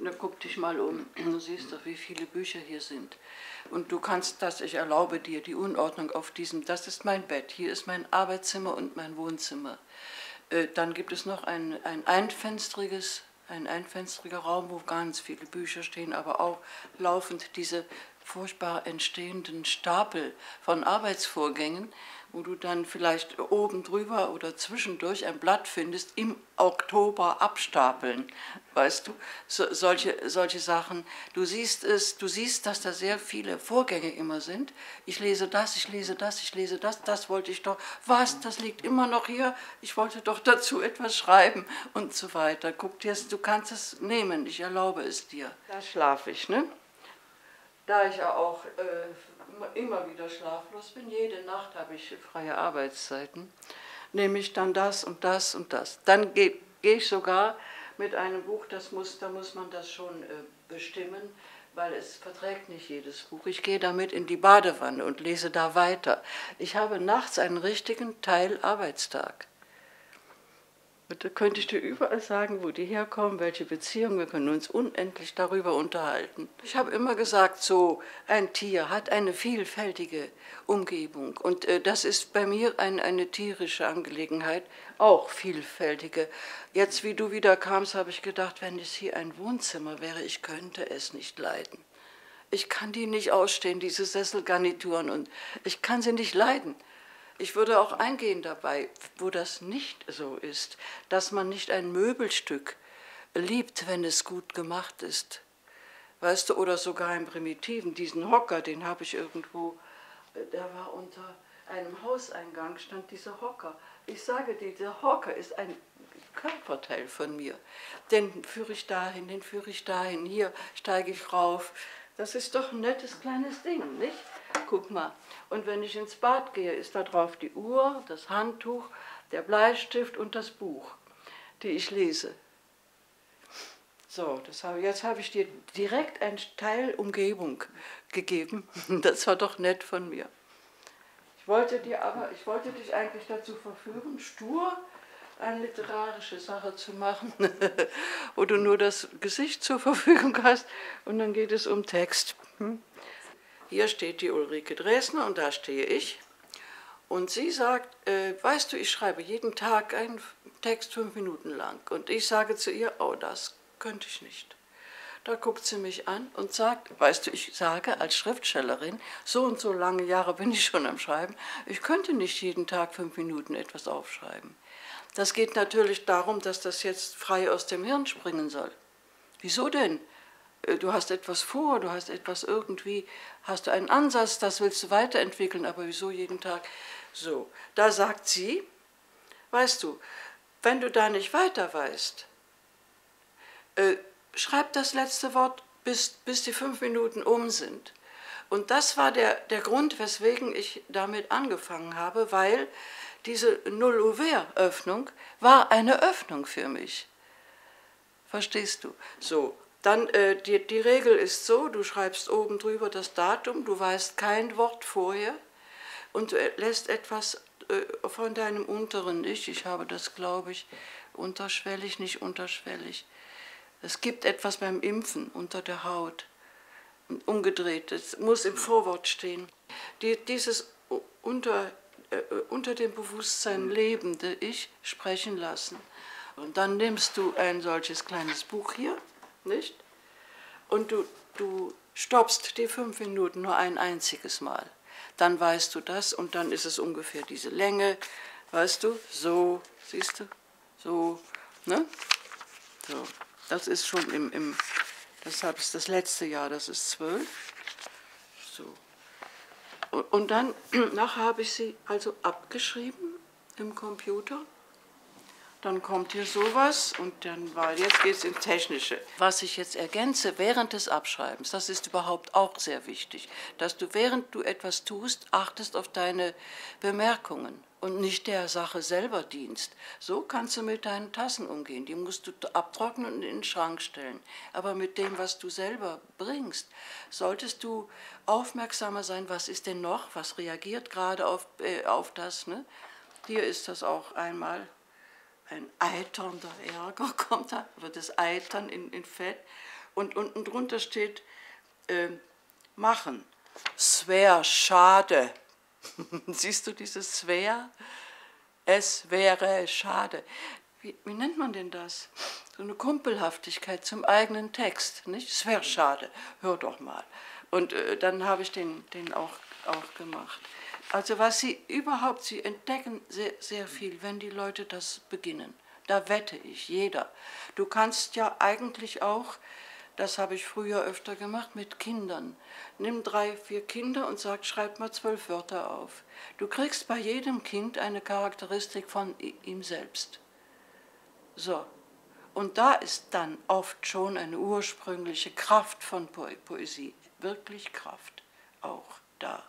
Na, guck dich mal um. Du siehst doch, wie viele Bücher hier sind. Und du kannst das, ich erlaube dir die Unordnung auf diesem, das ist mein Bett, hier ist mein Arbeitszimmer und mein Wohnzimmer. Äh, dann gibt es noch ein, ein einfenstriges, ein einfenstriger Raum, wo ganz viele Bücher stehen, aber auch laufend diese furchtbar entstehenden Stapel von Arbeitsvorgängen, wo du dann vielleicht oben drüber oder zwischendurch ein Blatt findest, im Oktober abstapeln, weißt du, so, solche, solche Sachen. Du siehst es, du siehst, dass da sehr viele Vorgänge immer sind. Ich lese das, ich lese das, ich lese das, das wollte ich doch, was, das liegt immer noch hier, ich wollte doch dazu etwas schreiben und so weiter. Guck dir, du kannst es nehmen, ich erlaube es dir. Da schlafe ich, ne? Da ich ja auch äh, immer wieder schlaflos bin, jede Nacht habe ich freie Arbeitszeiten, nehme ich dann das und das und das. Dann gehe geh ich sogar mit einem Buch, das muss, da muss man das schon äh, bestimmen, weil es verträgt nicht jedes Buch. Ich gehe damit in die Badewanne und lese da weiter. Ich habe nachts einen richtigen Teil Arbeitstag. Da könnte ich dir überall sagen, wo die herkommen, welche Beziehungen. Wir können uns unendlich darüber unterhalten. Ich habe immer gesagt, so ein Tier hat eine vielfältige Umgebung. Und äh, das ist bei mir ein, eine tierische Angelegenheit, auch vielfältige. Jetzt, wie du wieder kamst, habe ich gedacht, wenn es hier ein Wohnzimmer wäre, ich könnte es nicht leiden. Ich kann die nicht ausstehen, diese Sesselgarnituren, und ich kann sie nicht leiden. Ich würde auch eingehen dabei, wo das nicht so ist, dass man nicht ein Möbelstück liebt, wenn es gut gemacht ist. Weißt du, oder sogar im Primitiven, diesen Hocker, den habe ich irgendwo, der war unter einem Hauseingang, stand dieser Hocker. Ich sage dir, der Hocker ist ein Körperteil von mir. Den führe ich dahin, den führe ich dahin, hier steige ich rauf. Das ist doch ein nettes kleines Ding, nicht? Guck mal. Und wenn ich ins Bad gehe, ist da drauf die Uhr, das Handtuch, der Bleistift und das Buch, die ich lese. So, das habe, jetzt habe ich dir direkt ein Teil Umgebung gegeben. Das war doch nett von mir. Ich wollte dir aber, ich wollte dich eigentlich dazu verführen, stur eine literarische Sache zu machen, wo du nur das Gesicht zur Verfügung hast und dann geht es um Text. Hm? Hier steht die Ulrike Dresner und da stehe ich. Und sie sagt, äh, weißt du, ich schreibe jeden Tag einen Text fünf Minuten lang. Und ich sage zu ihr, oh, das könnte ich nicht. Da guckt sie mich an und sagt, weißt du, ich sage als Schriftstellerin, so und so lange Jahre bin ich schon am Schreiben, ich könnte nicht jeden Tag fünf Minuten etwas aufschreiben. Das geht natürlich darum, dass das jetzt frei aus dem Hirn springen soll. Wieso denn? Äh, du hast etwas vor, du hast etwas irgendwie, hast du einen Ansatz, das willst du weiterentwickeln, aber wieso jeden Tag so? Da sagt sie, weißt du, wenn du da nicht weiter weißt, äh, schreib das letzte Wort, bis, bis die fünf Minuten um sind. Und das war der, der Grund, weswegen ich damit angefangen habe, weil diese Null-Ouvert-Öffnung war eine Öffnung für mich. Verstehst du? So, dann äh, die, die Regel ist so, du schreibst oben drüber das Datum, du weißt kein Wort vorher und äh, lässt etwas äh, von deinem unteren Ich, ich habe das, glaube ich, unterschwellig, nicht unterschwellig. Es gibt etwas beim Impfen unter der Haut, umgedreht, es muss im Vorwort stehen. Die, dieses unter, äh, unter dem Bewusstsein lebende Ich sprechen lassen. Und dann nimmst du ein solches kleines Buch hier nicht? Und du, du stoppst die fünf Minuten nur ein einziges Mal. Dann weißt du das und dann ist es ungefähr diese Länge, weißt du, so, siehst du, so, ne? So, das ist schon im, im das ist das letzte Jahr, das ist zwölf. So. Und, und dann, nachher habe ich sie also abgeschrieben im Computer dann kommt hier sowas und dann war, jetzt geht es ins Technische. Was ich jetzt ergänze während des Abschreibens, das ist überhaupt auch sehr wichtig, dass du während du etwas tust, achtest auf deine Bemerkungen und nicht der Sache selber dienst. So kannst du mit deinen Tassen umgehen. Die musst du abtrocknen und in den Schrank stellen. Aber mit dem, was du selber bringst, solltest du aufmerksamer sein, was ist denn noch, was reagiert gerade auf, äh, auf das. Ne? Hier ist das auch einmal ein eiternder Ärger kommt da, wird das Eitern in, in Fett. Und unten drunter steht, äh, machen. Es wäre schade. Siehst du dieses Swer? Es wäre schade. Wie, wie, nennt man denn das? So eine Kumpelhaftigkeit zum eigenen Text, nicht? Es wäre schade. Hör doch mal. Und äh, dann habe ich den, den auch, auch gemacht. Also was Sie überhaupt, Sie entdecken sehr, sehr viel, wenn die Leute das beginnen. Da wette ich, jeder. Du kannst ja eigentlich auch das habe ich früher öfter gemacht mit Kindern. Nimm drei, vier Kinder und sag, schreib mal zwölf Wörter auf. Du kriegst bei jedem Kind eine Charakteristik von ihm selbst. So. Und da ist dann oft schon eine ursprüngliche Kraft von Poesie, wirklich Kraft auch da.